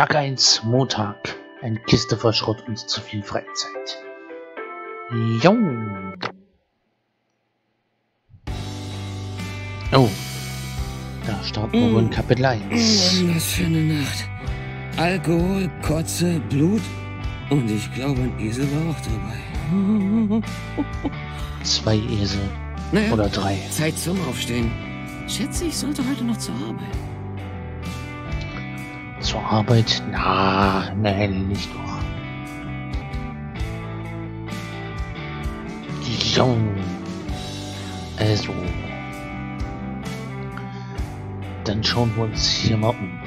Tag 1, Montag. Eine Kiste voll Schrott und zu viel Freizeit. Jo. Oh. Da starten wir wohl in Kapitel 1. Mann, was für eine Nacht. Alkohol, Kotze, Blut und ich glaube, ein Esel war auch dabei. Zwei Esel. Naja, Oder drei. Zeit zum Aufstehen. Schätze, ich sollte heute noch zur Arbeit. Zur Arbeit? Na, nein, nicht doch. Jo. Also. Dann schauen wir uns hier mal um.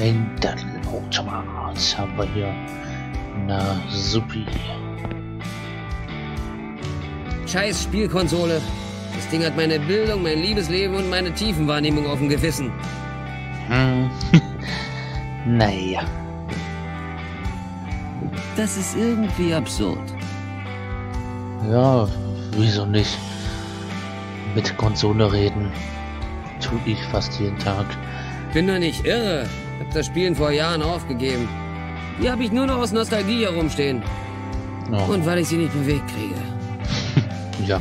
Ein Dattelautomat haben wir hier. Na, supi. Scheiß Spielkonsole. Das Ding hat meine Bildung, mein Liebesleben und meine Tiefenwahrnehmung auf dem Gewissen. Hm. naja. Das ist irgendwie absurd. Ja, wieso nicht? Mit Konsole reden. Tu ich fast jeden Tag. Bin doch nicht irre. Hab das Spielen vor Jahren aufgegeben. Die habe ich nur noch aus Nostalgie herumstehen. Oh, Und weil ich sie nicht bewegt kriege. ja.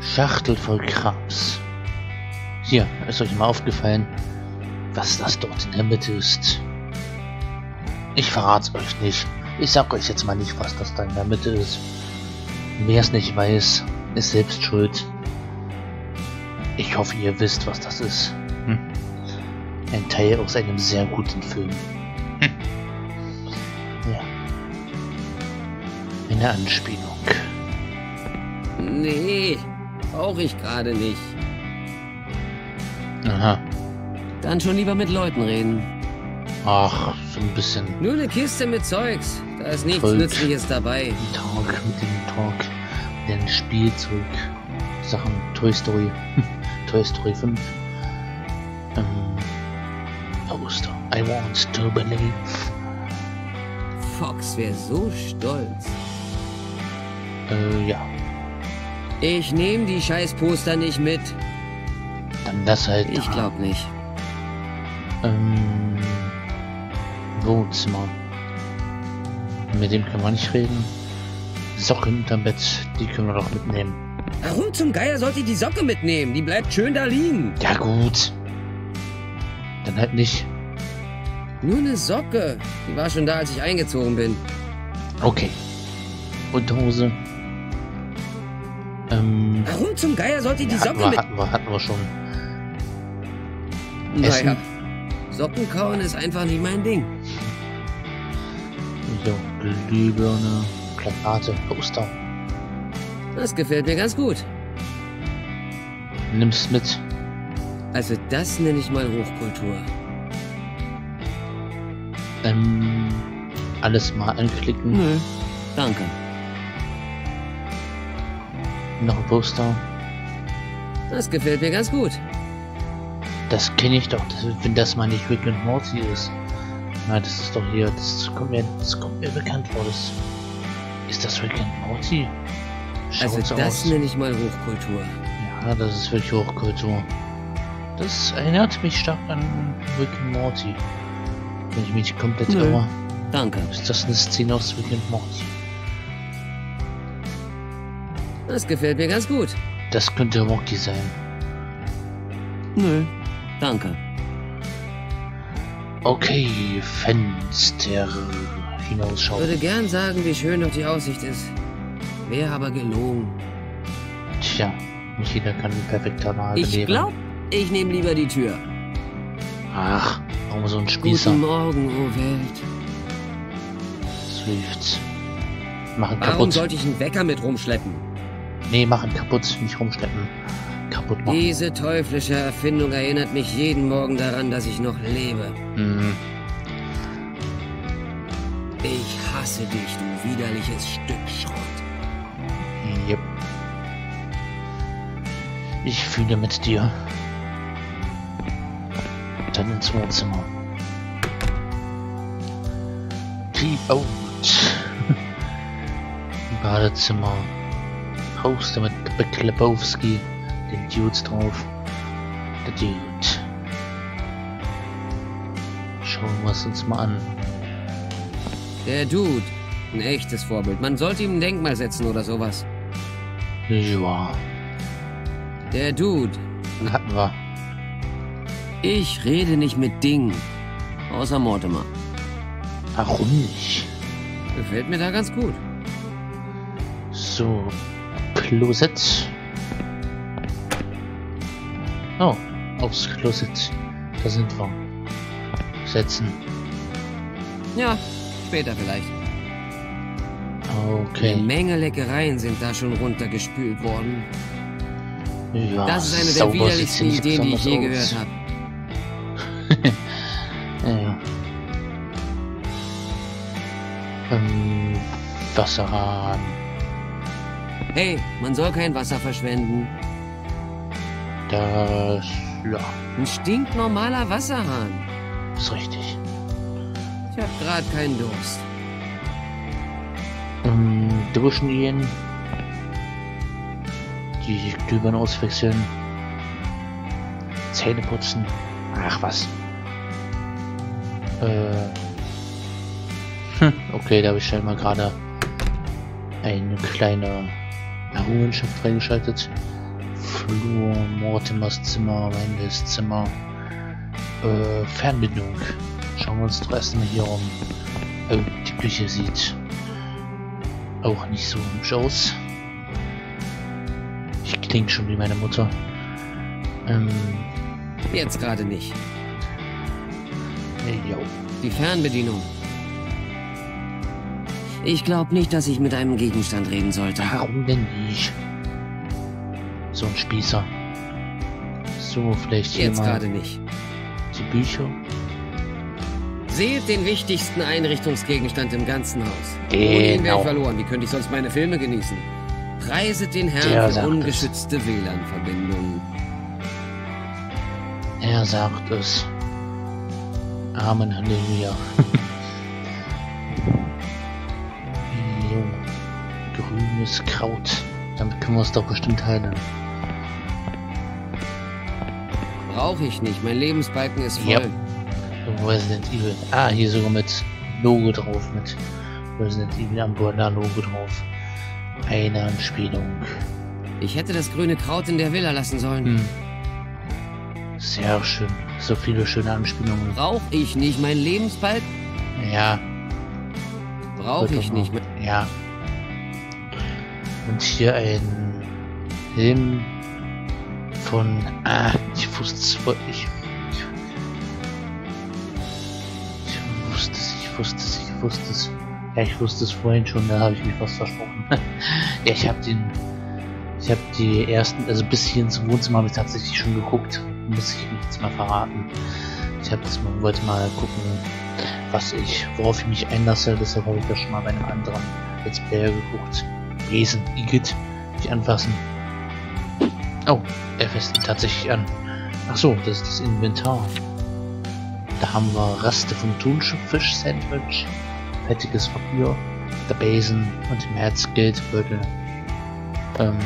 Schachtel voll Krams. Hier, ist euch mal aufgefallen, was das dort in der Mitte ist? Ich verrat's euch nicht. Ich sag euch jetzt mal nicht, was das da in der Mitte ist. Wer es nicht weiß, ist selbst schuld. Ich hoffe, ihr wisst, was das ist. Hm. Ein Teil aus einem sehr guten Film. Hm. Ja. Eine Anspielung. Nee, brauche ich gerade nicht. Aha. Dann schon lieber mit Leuten reden. Ach, so ein bisschen Nur eine Kiste mit Zeugs. Da ist nichts Volk. Nützliches dabei. Talk mit dem Talk. Den Spielzeug. Sachen Toy Story. Toy Story 5. Ähm, Poster. I want to believe. Fox wäre so stolz. Äh, ja. Ich nehme die Scheißposter nicht mit. Dann das halt. Ich glaub nicht. Ähm, Wohnzimmer. Mit dem können wir nicht reden. Socken unterm Bett, die können wir doch mitnehmen. Warum zum Geier sollte ich die Socke mitnehmen? Die bleibt schön da liegen. Ja gut. Dann halt nicht. Nur eine Socke. Die war schon da, als ich eingezogen bin. Okay. Unterhose. Ähm, Warum zum Geier sollte ich die ja, hatten, Socke wir, mit... hatten wir, hatten wir schon. Naja, Essen. Socken kauen ist einfach nicht mein Ding. So, Glühbirne, Plakate, Poster. Das gefällt mir ganz gut. Nimm's mit. Also das nenne ich mal Hochkultur. Ähm, alles mal anklicken. Nö, danke. Noch ein Poster. Das gefällt mir ganz gut. Das kenne ich doch, das, wenn das mal nicht Rick und Morty ist. Na, das ist doch hier, das kommt mir, das kommt mir bekannt vor. Das, ist das Rick and Morty? Schaut Also so das aus. nenne ich mal Hochkultur. Ja, das ist wirklich Hochkultur. Das erinnert mich stark an Rick and Morty. Wenn ich mich komplett Nö. irre, Danke. ist das eine Szene aus Rick and Morty. Das gefällt mir ganz gut. Das könnte Morty sein. Nö, danke. Okay, Fenster hinausschauen. Würde gern sagen, wie schön doch die Aussicht ist. Wäre aber gelogen. Tja, nicht jeder kann ein perfekter Lage Ich leben. glaub, ich nehme lieber die Tür. Ach, warum so ein Spießer? Guten Morgen, oh Welt. Swift. Machen Warum kaputt. sollte ich einen Wecker mit rumschleppen? Nee, machen kaputt, nicht rumschleppen. Kaputt machen. Diese teuflische Erfindung erinnert mich jeden Morgen daran, dass ich noch lebe. Hm, Ich hasse dich, du widerliches Stück Schrott. yep. Ich fühle mit dir. Dann ins Wohnzimmer. Keep out. Badezimmer. Poster mit Beklebowski. Den Dudes drauf. Der Dude. Schauen wir es uns mal an. Der Dude. Ein echtes Vorbild. Man sollte ihm ein Denkmal setzen oder sowas. Ja, Der Dude. hatten wir. Ich rede nicht mit Dingen. Außer Mortimer. Warum nicht? Gefällt mir da ganz gut. So, Klosett. Aufs Klosett. Da sind wir. Setzen. Ja, später vielleicht. Eine Okay. Menge Leckereien sind da schon runtergespült worden. Ja, Das ist eine der widerlichsten Ideen, die ich je besonders gehört aus. habe. Ja. Ähm, Wasserhahn. Hey, man soll kein Wasser verschwenden. Das, ja, Ein stinknormaler Wasserhahn. ist richtig. Ich hab grad keinen Durst. Ähm, duschen gehen. Die Glühbirne auswechseln. Zähne putzen. Ach was. Äh. Hm, okay, da habe ich scheinbar gerade eine kleine Errungenschaft freigeschaltet. Flur, Mortimers Zimmer, Wendes Zimmer. Äh, Fernbedienung. Schauen wir uns doch erstmal hier um. Oh, die Küche sieht auch nicht so hübsch aus. Ich klinge schon wie meine Mutter. Ähm, Jetzt gerade nicht. äh, jo. Die Fernbedienung. Ich glaube nicht, dass ich mit einem Gegenstand reden sollte. Warum denn nicht? So ein Spießer. So, vielleicht hier Jetzt gerade nicht. die Bücher. Seht den wichtigsten Einrichtungsgegenstand im ganzen Haus. Ohne ihn wäre Genau. ich verloren. Wie könnte ich sonst meine Filme genießen? Preiset den Der Herrn für sagt es. ungeschützte WLAN-Verbindungen. Er sagt es. Amen, Halleluja. Grünes Kraut. Damit können wir uns doch bestimmt heilen. Brauche ich nicht. Mein Lebensbalken ist voll. Ja. Resident Evil. Ah, hier sogar mit Logo drauf, mit Resident Evil am Logo drauf. Eine Anspielung. Ich hätte das grüne Kraut in der Villa lassen sollen. Hm. Sehr schön. So viele schöne Anspielungen. Brauche ich nicht. Mein Lebensbalken Ja, brauche ich nicht. ja. Und hier ein Helm von. Ah, ich wusste es vor. Ich, ich, wusste es, ich wusste es, ich wusste es. Ja, ich wusste es vorhin schon, da habe ich mich fast versprochen. ja, ich habe den. Ich habe die ersten, also bis hier ins Wohnzimmer habe ich tatsächlich schon geguckt. Muss ich nicht jetzt mal verraten. Ich habe das mal, wollte mal gucken, was ich, worauf ich mich einlasse. Deshalb habe ich das schon mal bei einem anderen Let's Player geguckt. Lesen, Igitt, nicht anfassen. Oh, er fässt ihn tatsächlich an. Ach so, das ist das Inventar. Da haben wir Raste vom Thunfisch-Sandwich, fettiges Papier, der Besen und im Herz Geldbeutel. Ähm,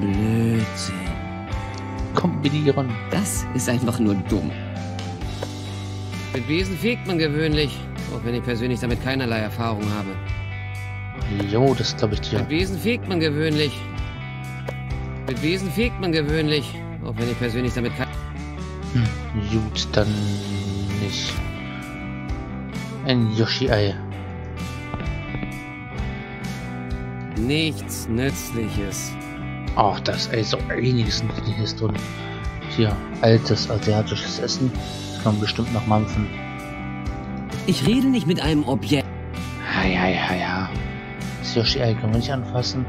Blödsinn. kombinieren. Das ist einfach nur dumm. Mit Besen fegt man gewöhnlich, auch wenn ich persönlich damit keinerlei Erfahrung habe. Jo, das glaube ich dir. Mit Besen fegt man gewöhnlich. Mit Besen fegt man gewöhnlich, auch wenn ich persönlich damit kein... Hm, gut, dann nicht. Ein Yoshi-Ei. Nichts Nützliches. Ach, da ist also einiges Nützliches drin. Hier, altes asiatisches Essen. Das kann man bestimmt noch mampfen. Ich rede nicht mit einem Objekt. Ja, ja, ja, ja. Das kann man nicht anfassen.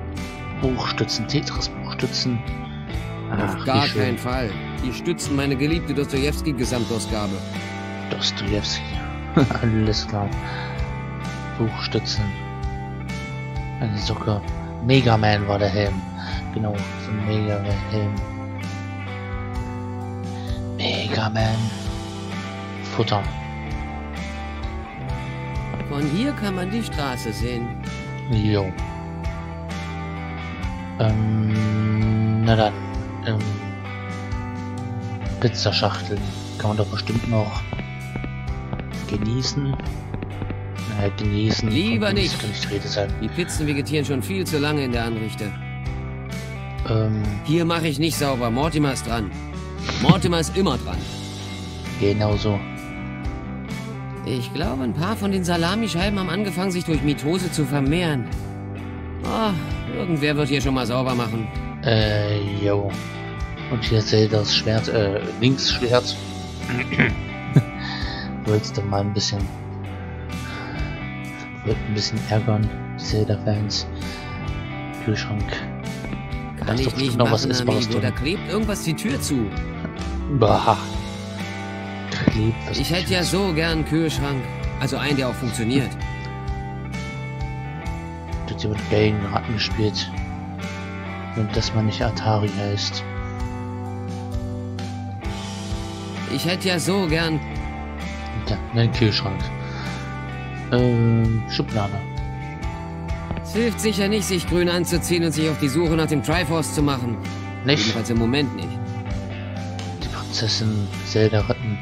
Buchstützen, Tetris-Buchstützen. Auf Ach, gar keinen Fall. Die stützen meine geliebte Dostojewski-Gesamtausgabe. Dostojewski. Alles klar. Buchstützen. Eine Socke. Mega Man war der Helm. Genau, so ein Mega Man Helm. Mega Man. Futter. Von hier kann man die Straße sehen. Jo. Ähm, na dann. Ähm, Pizzaschachteln. Kann man doch bestimmt noch genießen. Naja, genießen. Lieber nicht. Kann nicht die Rede sein. Die Pizzen vegetieren schon viel zu lange in der Anrichte. Ähm, Hier mache ich nicht sauber. Mortimer ist dran. Mortimer ist immer dran. genau so. Ich glaube, ein paar von den Salamischeiben haben angefangen, sich durch Mitose zu vermehren. Ah, irgendwer wird hier schon mal sauber machen. Äh, jo. Und hier Zeldas Schwert, äh, Linksschwert. Wolltest du mal ein bisschen. Wird ein bisschen ärgern, Zelda-Fans. Kühlschrank. Da Kann ich nicht noch was machen, Essbares Amigo. Da klebt irgendwas die Tür zu. Bah. Klebt was Ich hätte ja so gern einen Kühlschrank. Also einen, der auch funktioniert. Sie mit geilen Ratten gespielt. Und dass man nicht Atari heißt. Ich hätte ja so gern... Ja, ein Kühlschrank. Ähm, Schublade. Es hilft sicher nicht, sich grün anzuziehen und sich auf die Suche nach dem Triforce zu machen. Nicht? Jedenfalls im Moment nicht. Die Prinzessin Zelda retten.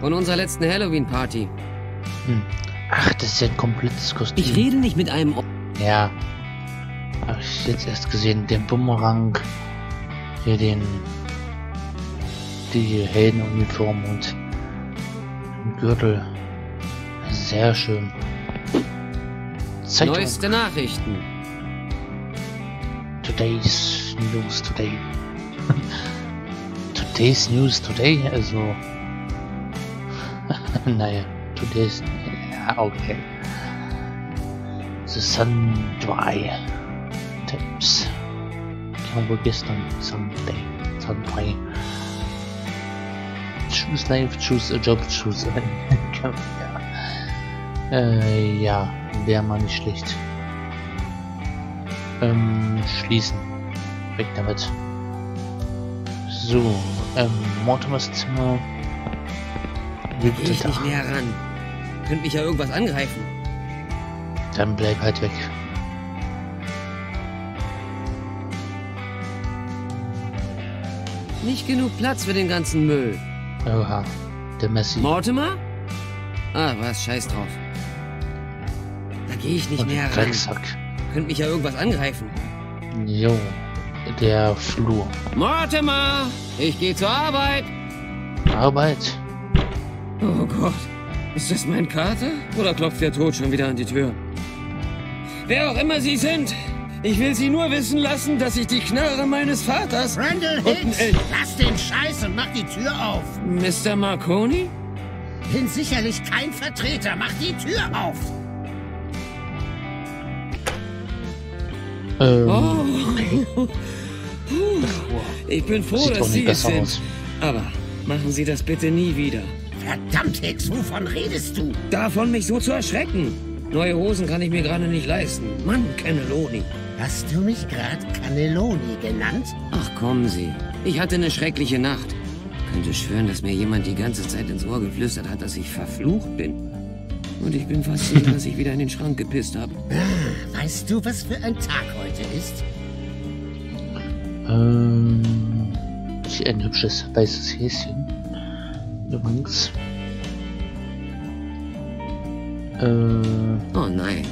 Von unserer letzten Halloween-Party. Hm. Ach, das ist ja ein komplettes Kostüm. Ich rede nicht mit einem... O Ja. Hab ich jetzt erst gesehen. Den Bumerang. Hier den. Die Heldenuniform und den Gürtel. Sehr schön. Zeitung. Neueste Nachrichten. Today's News Today. Today's News Today, also. naja, Today's. Okay. The Sun Dry Tips. Kam wohl gestern. Sun Dry. Choose life, choose a job, choose a. ja. Äh, ja, wäre mal nicht schlecht. Ähm, schließen. Weg damit. So, ähm, Mortimers Zimmer. Geh Siebter ich nicht näher ran. Könnte mich ja irgendwas angreifen. Dann bleib halt weg. Nicht genug Platz für den ganzen Müll. Oha, der Messi. Mortimer? Ah, was, scheiß drauf. Da gehe ich nicht und näher ran. Drecksack. Könnte mich ja irgendwas angreifen. Jo, der Flur. Mortimer! Ich gehe zur Arbeit! Arbeit. Oh Gott. Ist das mein Kater? Oder klopft der Tod schon wieder an die Tür? Wer auch immer Sie sind, ich will Sie nur wissen lassen, dass ich die Knarre meines Vaters Randall und Hicks, lass den Scheiß und mach die Tür auf. Mr. Marconi? Bin sicherlich kein Vertreter. Mach die Tür auf. Ähm, Oh. Ich bin froh, sieht dass Sie es sind. aus. Aber machen Sie das bitte nie wieder. Verdammt, Hicks, wovon redest du? Davon, mich so zu erschrecken. Neue Hosen kann ich mir gerade nicht leisten. Mann, Cannelloni. Hast du mich gerade Cannelloni genannt? Ach, kommen Sie. Ich hatte eine schreckliche Nacht. Könnte schwören, dass mir jemand die ganze Zeit ins Ohr geflüstert hat, dass ich verflucht bin. Und ich bin fast sicher, dass ich wieder in den Schrank gepisst habe. Weißt du, was für ein Tag heute ist? ähm, hier ein hübsches weißes Häschen. Übrigens. Äh, Oh nein.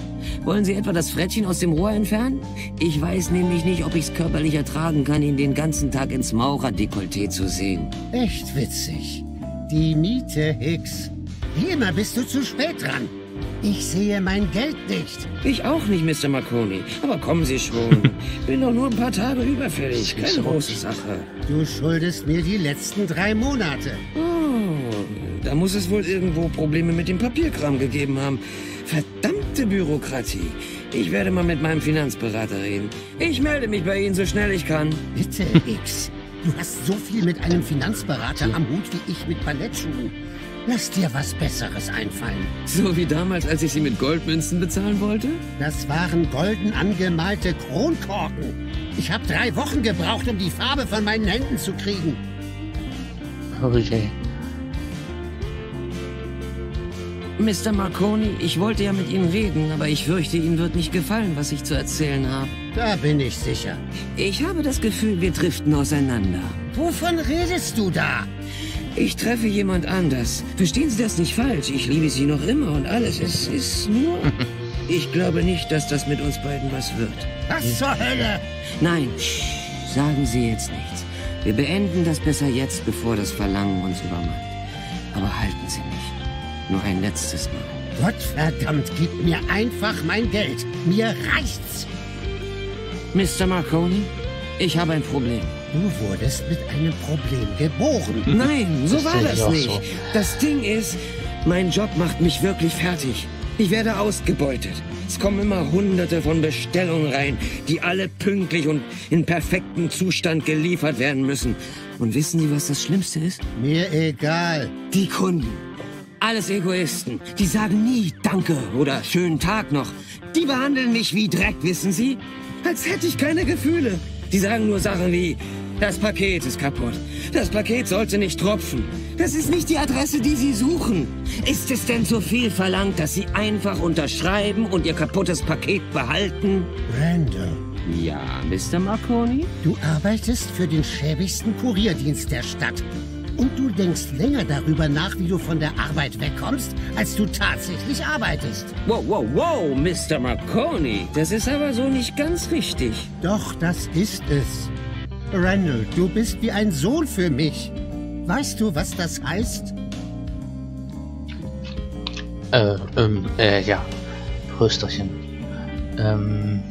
Wollen Sie etwa das Frettchen aus dem Rohr entfernen? Ich weiß nämlich nicht, ob ich es körperlich ertragen kann, ihn den ganzen Tag ins Maurerdekolleté zu sehen. Echt witzig. Die Miete, Hicks. Wie immer bist du zu spät dran. Ich sehe mein Geld nicht. Ich auch nicht, Mr. Marconi. Aber kommen Sie schon. Bin doch nur ein paar Tage überfällig. Keine große Sache. Du schuldest mir die letzten drei Monate. Oh, da muss es wohl irgendwo Probleme mit dem Papierkram gegeben haben. Verdammte Bürokratie. Ich werde mal mit meinem Finanzberater reden. Ich melde mich bei Ihnen so schnell ich kann. Bitte, X. Du hast so viel mit einem Finanzberater am Hut wie ich mit Ballettschuhen. Lass dir was Besseres einfallen. So wie damals, als ich Sie mit Goldmünzen bezahlen wollte? Das waren golden angemalte Kronkorken. Ich habe drei Wochen gebraucht, um die Farbe von meinen Händen zu kriegen. okay. Mr. Marconi, ich wollte ja mit Ihnen reden, aber ich fürchte, Ihnen wird nicht gefallen, was ich zu erzählen habe. Da bin ich sicher. Ich habe das Gefühl, wir driften auseinander. Wovon redest du da? Ich treffe jemand anders. Verstehen Sie das nicht falsch. Ich liebe Sie noch immer und alles. Es ist nur... Ich glaube nicht, dass das mit uns beiden was wird. Was zur Hölle? Nein, sagen Sie jetzt nichts. Wir beenden das besser jetzt, bevor das Verlangen uns übermannt. Aber halten Sie mich. Nur ein letztes Mal. Gottverdammt, gib mir einfach mein Geld. Mir reicht's. Mr. Marconi, ich habe ein Problem. Du wurdest mit einem Problem geboren. Nein, so Das war das nicht. so. Das Ding ist, mein Job macht mich wirklich fertig. Ich werde ausgebeutet. Es kommen immer hunderte von Bestellungen rein, die alle pünktlich und in perfektem Zustand geliefert werden müssen. Und wissen Sie, was das Schlimmste ist? Mir egal. Die Kunden. Alles Egoisten. Die sagen nie Danke oder schönen Tag noch. Die behandeln mich wie Dreck, wissen Sie? Als hätte ich keine Gefühle. Die sagen nur Sachen wie, das Paket ist kaputt. Das Paket sollte nicht tropfen. Das ist nicht die Adresse, die Sie suchen. Ist es denn zu viel verlangt, dass Sie einfach unterschreiben und Ihr kaputtes Paket behalten? Randall, Ja, Mr. Marconi? du arbeitest für den schäbigsten Kurierdienst der Stadt. Und du denkst länger darüber nach, wie du von der Arbeit wegkommst, als du tatsächlich arbeitest. Wow, wow, wow, Mr. Marconi. Das ist aber so nicht ganz richtig. Doch, das ist es. Randall, du bist wie ein Sohn für mich. Weißt du, was das heißt? Äh, ähm, äh, ja. Prösterchen. Ähm,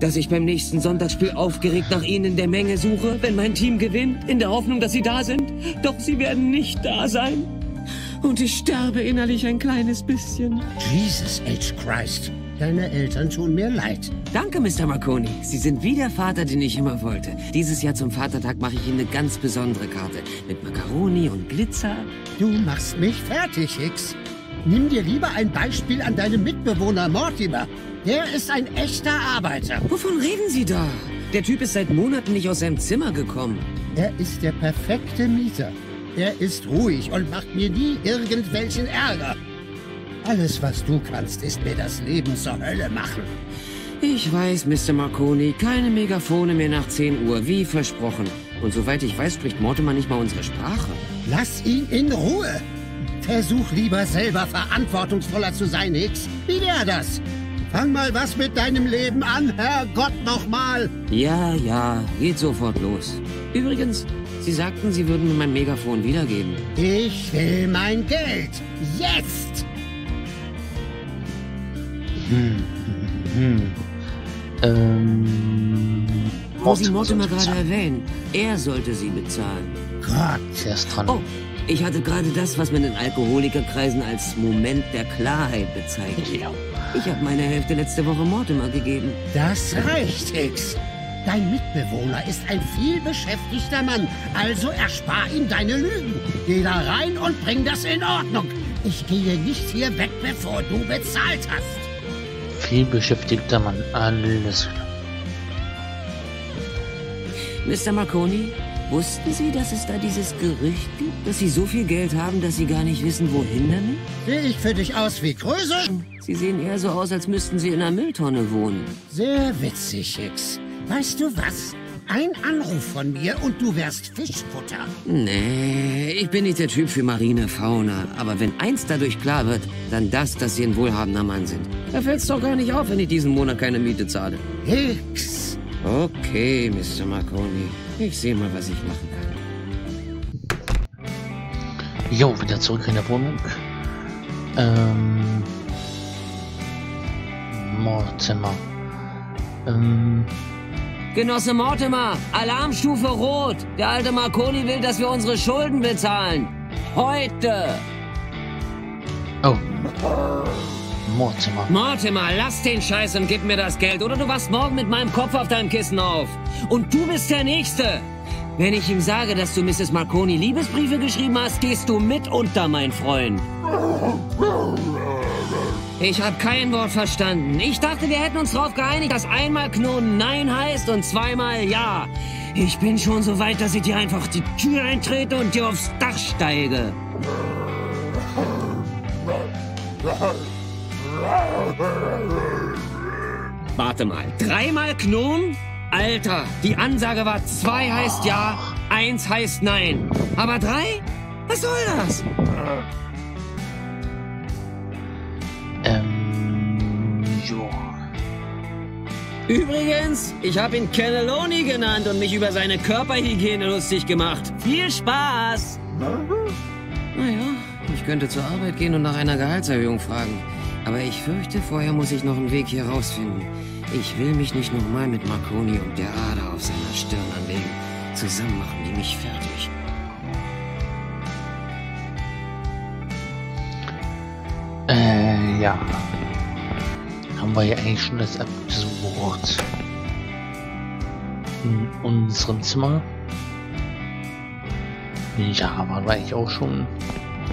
dass ich beim nächsten Sonntagsspiel aufgeregt nach Ihnen in der Menge suche, wenn mein Team gewinnt, in der Hoffnung, dass Sie da sind. Doch Sie werden nicht da sein. Und ich sterbe innerlich ein kleines bisschen. Jesus H. Christ. Deine Eltern tun mir leid. Danke, Mr. Marconi. Sie sind wie der Vater, den ich immer wollte. Dieses Jahr zum Vatertag mache ich Ihnen eine ganz besondere Karte. Mit Macaroni und Glitzer. Du machst mich fertig, Hicks. Nimm dir lieber ein Beispiel an deinem Mitbewohner Mortimer. Der ist ein echter Arbeiter. Wovon reden Sie da? Der Typ ist seit Monaten nicht aus seinem Zimmer gekommen. Er ist der perfekte Mieter. Er ist ruhig und macht mir nie irgendwelchen Ärger. Alles, was du kannst, ist mir das Leben zur Hölle machen. Ich weiß, Mr. Marconi, keine Megafone mehr nach 10 Uhr, wie versprochen. Und soweit ich weiß, spricht Mortimer nicht mal unsere Sprache. Lass ihn in Ruhe. Versuch lieber selber verantwortungsvoller zu sein, Hicks. Wie wäre das? Fang mal was mit deinem Leben an, Herrgott nochmal. Ja, ja, geht sofort los. Übrigens, Sie sagten, Sie würden mir mein Megafon wiedergeben. Ich will mein Geld. Jetzt! hm. Ähm. Wo Sie Mortimer sollte gerade erwähnen, er sollte Sie bezahlen. Gott, Der ist dran. Oh, ich hatte gerade das, was man in Alkoholikerkreisen als Moment der Klarheit bezeichnet. Ja. Ich habe meine Hälfte letzte Woche Mortimer gegeben. das reicht, Hicks. Dein Mitbewohner ist ein vielbeschäftigter Mann, also erspar ihm deine Lügen. Geh da rein und bring das in Ordnung. Ich gehe nicht hier weg, bevor du bezahlt hast. Viel beschäftigter Mann. Alles klar. Mr. Marconi, wussten Sie, dass es da dieses Gerücht gibt, dass Sie so viel Geld haben, dass Sie gar nicht wissen, wohin damit? Sehe ich für dich aus wie Größe? Sie sehen eher so aus, als müssten Sie in einer Mülltonne wohnen. Sehr witzig, Hicks. Weißt du was? Ein Anruf von mir und du wärst Fischfutter. Nee, ich bin nicht der Typ für marine Fauna. Aber wenn eins dadurch klar wird, dann das, dass Sie ein wohlhabender Mann sind. Da fällt's doch gar nicht auf, wenn ich diesen Monat keine Miete zahle. Hicks. Okay, Mr. Marconi. Ich sehe mal, was ich machen kann. Jo, wieder zurück in der Wohnung. Ähm. Mortimer. Ähm. Genosse Mortimer, Alarmstufe Rot. Der alte Marconi will, dass wir unsere Schulden bezahlen. Heute. Oh. Mortimer. Mortimer, lass den Scheiß und gib mir das Geld, oder du wachst morgen mit meinem Kopf auf deinem Kissen auf. Und du bist der Nächste. Wenn ich ihm sage, dass du Mrs. Marconi Liebesbriefe geschrieben hast, gehst du mit unter, mein Freund. Ich habe kein Wort verstanden. Ich dachte, wir hätten uns darauf geeinigt, dass einmal Knoten Nein heißt und zweimal Ja. Ich bin schon so weit, dass ich dir einfach die Tür eintrete und dir aufs Dach steige. Warte mal, dreimal Gnom? Alter, die Ansage war zwei heißt ja, Eins heißt nein. Aber drei? Was soll das? Ähm, jo. Übrigens, ich habe ihn Cannelloni genannt und mich über seine Körperhygiene lustig gemacht. Viel Spaß! Naja, ich könnte zur Arbeit gehen und nach einer Gehaltserhöhung fragen. Aber ich fürchte, vorher muss ich noch einen Weg hier rausfinden. Ich will mich nicht nochmal mit Marconi und der Ader auf seiner Stirn anlegen. Zusammen machen die mich fertig. Äh, ja. Haben wir ja eigentlich schon das abgesucht. In unserem Zimmer. Ja, waren wir eigentlich auch schon.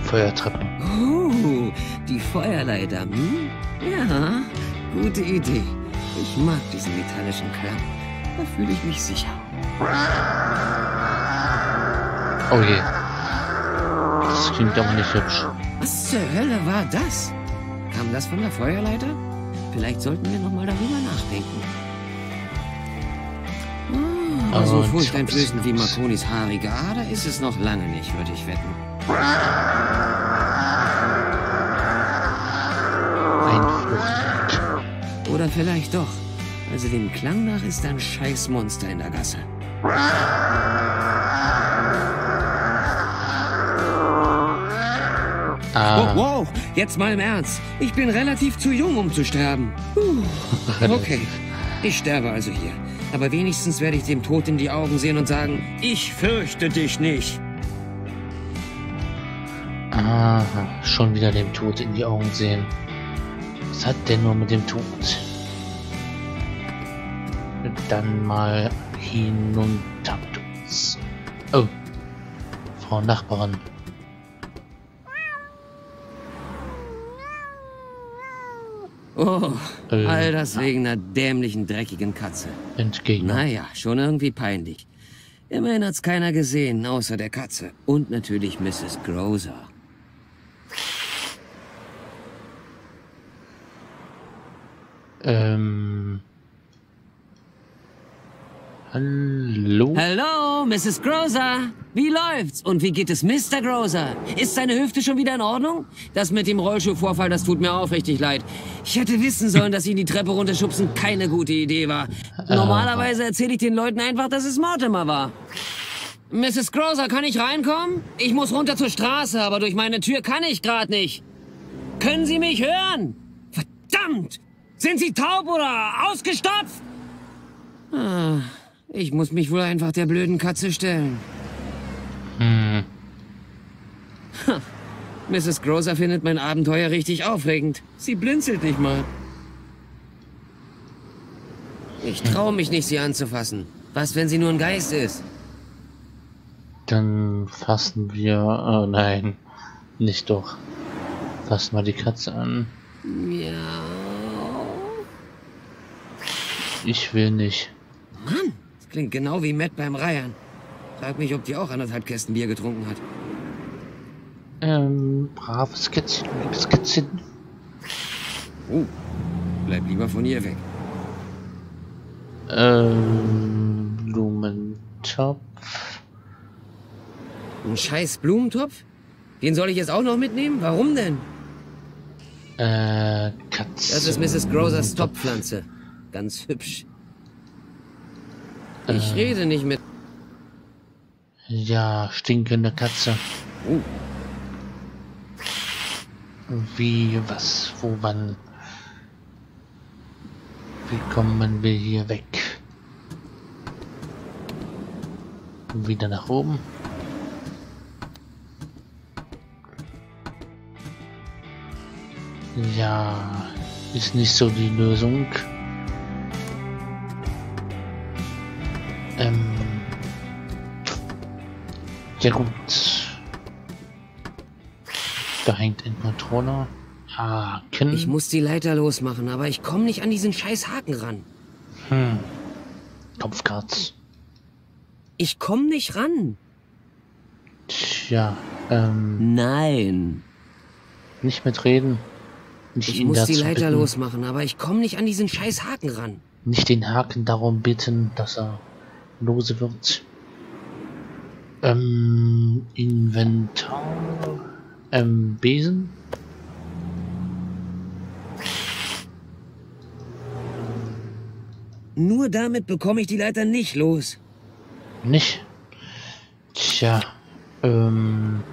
Feuertreppe. Oh, die Feuerleiter, hm? Ja, gute Idee. Ich mag diesen metallischen Klang. Da fühle ich mich sicher. Oh je. Das klingt aber nicht hübsch. Was zur Hölle war das? Kam das von der Feuerleiter? Vielleicht sollten wir nochmal darüber nachdenken. Ah, so Und- furchteinflößend wie Marconis haarige Ader ist es noch lange nicht, würde ich wetten. Oder vielleicht doch. Also dem Klang nach ist ein Scheißmonster in der Gasse. Ah, Oh, wow, jetzt mal im Ernst. Ich bin relativ zu jung, um zu sterben. Puh. Okay, ich sterbe also hier. Aber wenigstens werde ich dem Tod in die Augen sehen und sagen, ich fürchte dich nicht. Aha, schon wieder dem Tod in die Augen sehen. Was hat denn nur mit dem Tod? Dann mal hinunter. Oh, Frau Nachbarin. Oh, Äh. all das wegen einer dämlichen, dreckigen Katze. Entgegen. Naja, schon irgendwie peinlich. Immerhin hat's keiner gesehen, außer der Katze. Und natürlich Mrs. Grozer. Ähm. Hallo? Hallo, Mrs. Grozer. Wie läuft's? Und wie geht es Mr. Grozer? Ist seine Hüfte schon wieder in Ordnung? Das mit dem Rollschuhvorfall, das tut mir aufrichtig leid. Ich hätte wissen sollen, dass ihn die Treppe runterschubsen keine gute Idee war. Normalerweise erzähle ich den Leuten einfach, dass es Mortimer war. Mrs. Grozer, kann ich reinkommen? Ich muss runter zur Straße, aber durch meine Tür kann ich gerade nicht. Können Sie mich hören? Verdammt! Sind Sie taub oder ausgestopft? Ah, ich muss mich wohl einfach der blöden Katze stellen. Hm. Mrs. Grocer findet mein Abenteuer richtig aufregend. Sie blinzelt nicht mal. Ich traue mich nicht, sie anzufassen. Was, wenn sie nur ein Geist ist? Dann fassen wir. Oh nein. Nicht doch. Fassen wir die Katze an. Ja. Ich will nicht. Mann, klingt genau wie Matt beim Reiern. Frag mich, ob die auch anderthalb Kästen Bier getrunken hat. Ähm, braves Kätzchen, liebes Kätzchen. Oh, bleib lieber von ihr weg. Ähm, Blumentopf. Ein scheiß Blumentopf? Den soll ich jetzt auch noch mitnehmen? Warum denn? Äh, Katze. Das ist Mrs. Grosers Topfpflanze. Ganz hübsch. Ich Äh. rede nicht mit... Ja, stinkende Katze. Oh, Wie, was, wo, wann? Wie kommen wir hier weg? Wieder nach oben. Ja, ist nicht so die Lösung. Ja gut. Da hängt ein Controller. Haken. ich muss die Leiter losmachen, aber ich komme nicht an diesen scheiß Haken ran. Hm. Kopfkarts. Ich komme nicht ran. Tja, ähm, Nein. nicht mitreden. Nicht Ich muss die Leiter bitten, losmachen, aber ich komme nicht an diesen scheiß Haken ran. Nicht den Haken darum bitten, dass er lose wird. Ähm, Inventar. Ähm, Besen. Nur damit bekomme ich die Leiter nicht los. Nicht? Tja, ähm.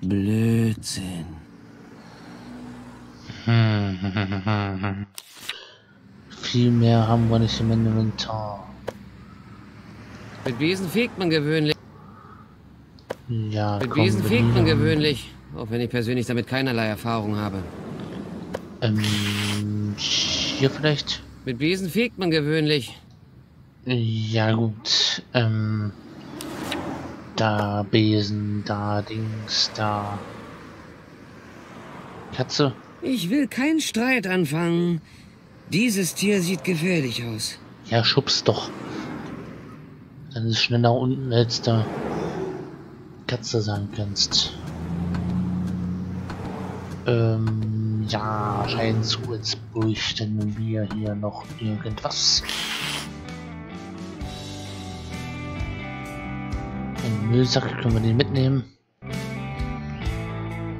Blödsinn. Hm. Viel mehr haben wir nicht im Inventar. Mit Besen fegt man gewöhnlich. Ja, Mit komm, Besen fegt man gewöhnlich. Auch wenn ich persönlich damit keinerlei Erfahrung habe. Ähm, hier vielleicht? Mit Besen fegt man gewöhnlich. Ja, gut. Ähm, da Besen, da Dings, da. Katze? Ich will keinen Streit anfangen. Dieses Tier sieht gefährlich aus. Ja, schubst doch. Dann ist es schneller unten, als da Katze sagen kannst. Ähm, ja, scheint so, als bräuchten wir hier noch irgendwas. Den Müllsack können wir den mitnehmen.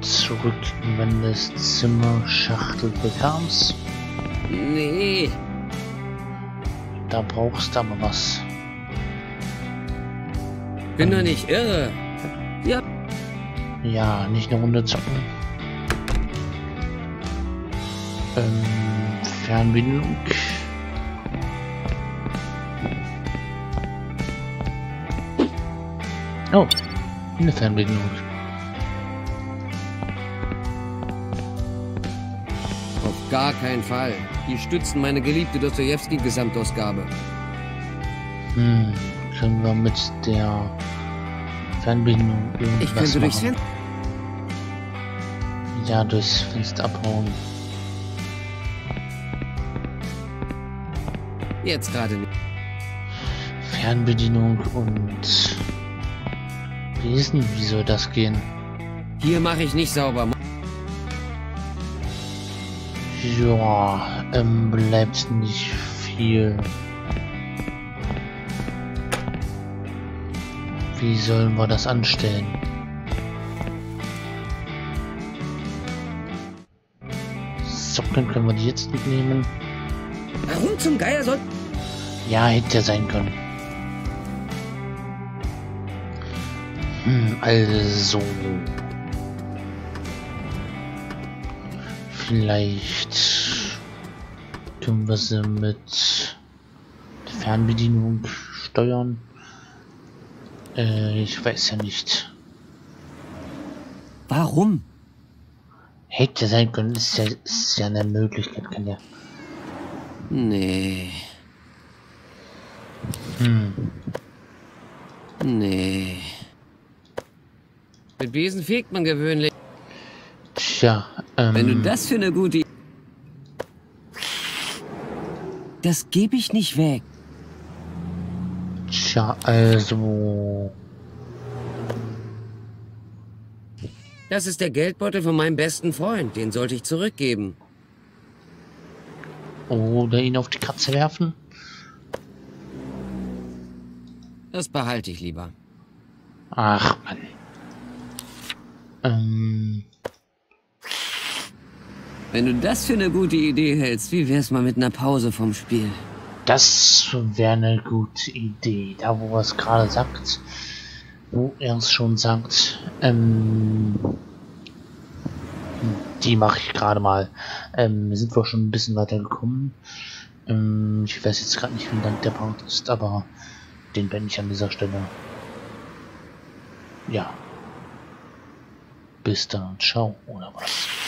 Zurück in das Zimmer, Schachtel bekam's. Nee, Da brauchst du aber was. bin doch nicht irre. Ja, Ja, nicht eine Runde zocken. Ähm, Fernbedienung. Oh, eine Fernbedienung. Gar keinen Fall. Die stützen meine geliebte Dostoevsky-Gesamtausgabe. Hm, können wir mit der Fernbedienung irgendwas Ich könnte durchs? Fenster. Ja, durchs Fenster abhauen. Jetzt gerade nicht. Fernbedienung und Besen, wie soll das gehen? Hier mache ich nicht sauber. Ja, ähm, bleibt nicht viel. Wie sollen wir das anstellen? Socken können wir die jetzt mitnehmen? Warum zum Geier soll... Ja, hätte ja sein können. Hm, also. Vielleicht können wir sie mit der Fernbedienung steuern. Äh, ich weiß ja nicht. Warum? Hätte sein können, ist ja, ist ja eine Möglichkeit, kann ja. Nee, Hm. nee. Mit Besen fegt man gewöhnlich. Tja, ähm. Wenn du das für eine gute... Das gebe ich nicht weg. Tja, also. Das ist der Geldbeutel von meinem besten Freund. Den sollte ich zurückgeben. Oder ihn auf die Katze werfen? Das behalte ich lieber. Ach, Mann. Ähm. Wenn du das für eine gute Idee hältst, wie wär's mal mit einer Pause vom Spiel? Das wäre eine gute Idee. Da, wo er es gerade sagt, wo er es schon sagt, ähm, die mache ich gerade mal. Ähm, wir sind wohl schon ein bisschen weiter gekommen. Ähm, ich weiß jetzt gerade nicht, wie lang der Part ist, aber den beende ich an dieser Stelle. Ja. Bis dann, ciao, oder was?